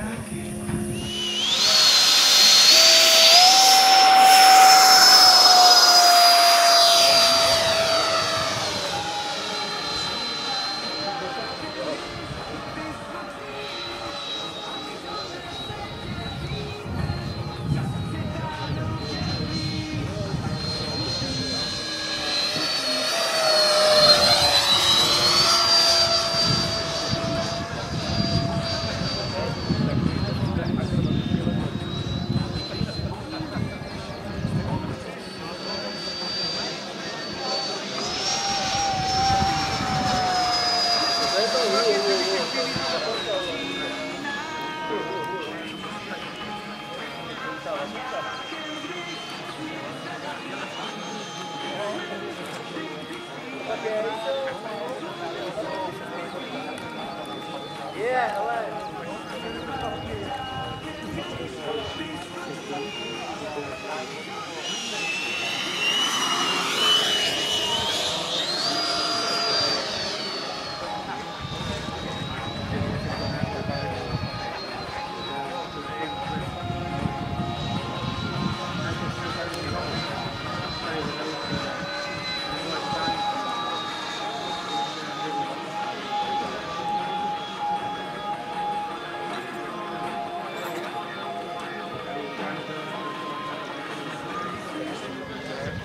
jacket. Yeah,